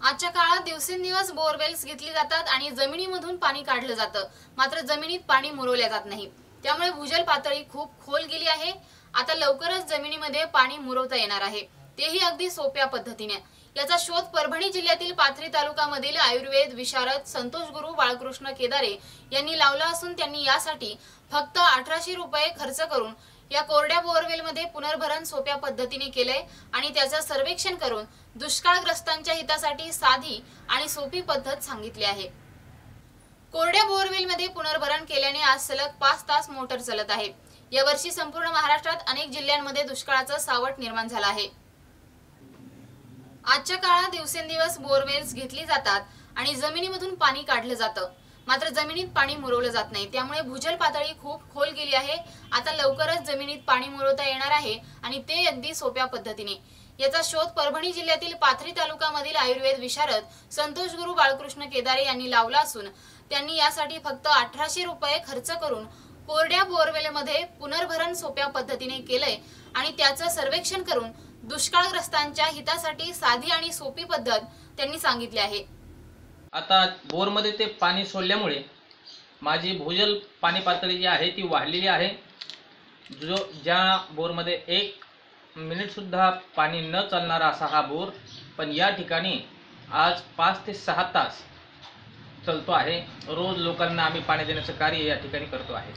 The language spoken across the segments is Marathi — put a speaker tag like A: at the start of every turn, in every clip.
A: आजच्या काळात दिवसेंदिवस बोरवेल्स घेतली जातात आणि जमिनीमधून पाणी काढलं जातं. मात्र जमिनीत पाणी मुरवल्या जात नाही. त्यामुळे भूजल पातळी खूप खोल गेली आहे. आता लवकरच जमिनीमध्ये पाणी मुरवता येणार आहे. तेही अगदी सोप्या पद्धतीने. याचा शोध परभणी जिल्ह्यातील पाथरी तालुक्यामधील आयुर्वेद विशारद संतोष गुरु बाळकृष्ण केदारे यांनी लावला असून त्यांनी यासाठी फक्त अठराशे रुपये खर्च करून या कोरड्या बोअरवेलमध्ये पुनर्भरण सोप्या पद्धतीने केलंय आणि त्याचं सर्वेक्षण करून दुष्काळग्रस्तांच्या हितासाठी साधी आणि सोपी पद्धत सांगितली आहे. कोरड्या बोअरवेलमध्ये पुनर्भरण केल्याने आज सलग पाच तास मोटर चालत आहे. यावर्षी संपूर्ण महाराष्ट्रात अनेक जिल्ह्यांमध्ये दुष्काळाचं सावट निर्माण झालं आहे. आजच्या काळात दिवसेंदिवस बोरवेल्स घेतली जातात आणि जमिनीमधून पाणी काढलं जातं. मात्र जमिनीत पाणी मुरवलं जात नाही. त्यामुळे भूजल पातळी खूप खोल गेली आहे. आता लवकरच जमिनीत पाणी मुरवता येणार आहे आणि ते अगदी सोप्या पद्धतीने. याचा शोध परभणी जिल्ह्यातील पाथरी तालुक्यामधील आयुर्वेद विशारद संतोष गुरु बाळकृष्ण केदारे यांनी लावला असून त्यांनी यासाठी फक्त अठराशे रुपये खर्च करून कोरड्या बोरवेलमध्ये पुनर्भरण सोप्या पद्धतीने केलंय आणि त्याचं सर्वेक्षण करून दुष्काळग्रस्तांच्या हितासाठी साधी आणि सोपी पद्धत त्यांनी सांगितली आहे.
B: आता बोरमध्ये ते पाणी सोडल्यामुळे माझी भूजल पाणी पातळी जी आहे ती वाढलेली आहे. जो ज्या बोरमध्ये एक मिनिटसुद्धा पाणी न चालणारा असा हा बोर पण या ठिकाणी आज पाच ते सहा तास चालतो आहे. रोज लोकांना आम्ही पाणी देण्याचं कार्य या ठिकाणी करतो आहे.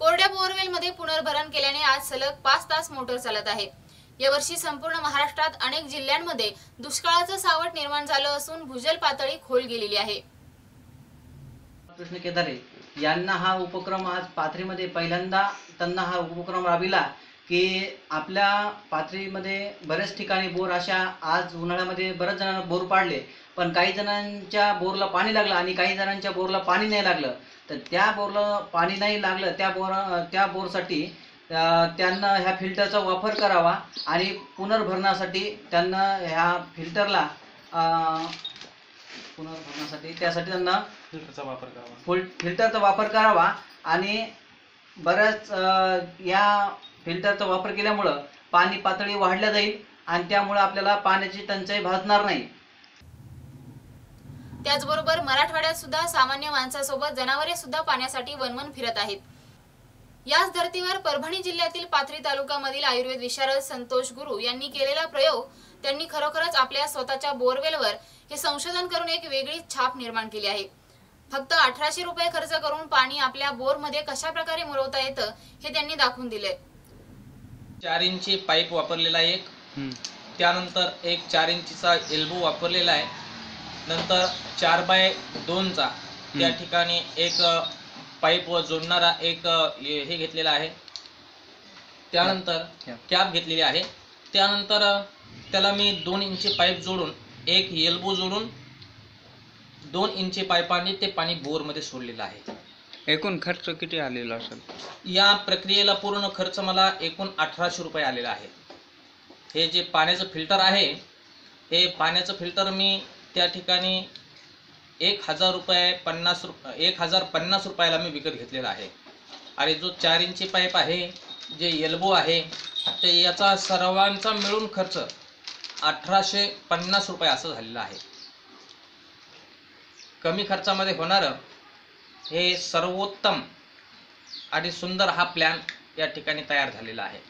A: कोरड्या बोरवेलमध्ये पुनर्भरण केल्याने आज सलग पाच तास मोटर चालत आहे. यावर्षी संपूर्ण महाराष्ट्रात अनेक जिल्ह्यांमध्ये दुष्काळाचं सावट निर्माण झालं असून भूजल पातळी खोल गेलेली आहे.
C: कृष्ण केदारे यांना हा उपक्रम आज पाथरीमध्ये पहिल्यांदा त्यांना हा उपक्रम राबविला की आपल्या पाथरीमध्ये बऱ्याच ठिकाणी बोर अशा आज उन्हाळ्यामध्ये बऱ्याच जणांना बोर पाडले पण काही जणांच्या बोरला पाणी लागलं आणि काही जणांच्या बोरला पाणी नाही लागलं. तर त्या बोरला पाणी नाही लागलं त्या बोर त्या बोरसाठी त्यांना ह्या फिल्टरचा वापर करावा आणि पुनर्भरणासाठी त्यांना ह्या फिल्टरला अं, पुनर्भरणासाठी त्यासाठी त्यांना
B: फिल्टरचा वापर करावा.
C: फुल फिल्टरचा वापर करावा आणि बऱ्याच अं, या फिल्टरचा वापर केल्यामुळं पाणी पातळी वाढल्या जाईल आणि त्यामुळे आपल्याला पाण्याची टंचाई भासणार नाही.
A: त्याचबरोबर मराठवाड्यात सुद्धा सामान्य माणसासोबत जनावरे सुद्धा पाण्यासाठी वनवन फिरत आहेत. याच धर्तीवर परभणी जिल्ह्यातील पाथरी तालुक्यामधील आयुर्वेद विशारद संतोष गुरु यांनी केलेला प्रयोग त्यांनी खरोखरच आपल्या स्वतःच्या बोरवेलवर हे संशोधन करून एक वेगळी छाप निर्माण केली आहे. फक्त अठराशे रुपये खर्च करून पाणी आपल्या बोरमध्ये कशा प्रकारे मुरवता येतं हे त्यांनी दाखवून दिले
B: चार इंची पाईप वापरलेला आहे एक. त्यानंतर एक चार इंचीचा एल्बो वापरलेला आहे. नंतर चार बाय दोनचा. त्या ठिकाणी एक पाईप व जोडणारा एक हे घेतलेला आहे. त्यानंतर
C: कॅप.
B: घेतलेली आहे. त्यानंतर त्याला मी दोन इंची पाईप जोडून एक एल्बो जोडून दोन इंची पाईपाने ते पाणी बोरमध्ये सोडलेलं आहे.
D: एकूण खर्च किती आलेला असेल?
B: या प्रक्रियेला पूर्ण खर्च मला एकूण अठराशे रुपये आलेला आहे. हे जे पाण्याचं फिल्टर आहे हे पाण्याचं फिल्टर मी त्या ठिकाणी एक हजार रुपये पन्नास रुप एक हजार पन्नास रुपयाला मी विकत घेतलेला आहे. आणि जो चार इंची पाईप आहे जे एल्बो आहे ते याचा सर्वांचा मिळून खर्च अठराशे पन्नास रुपये असं झालेलं आहे. कमी खर्चामध्ये होणारं हे सर्वोत्तम आणि सुंदर हा प्लॅन या ठिकाणी तयार झालेला आहे.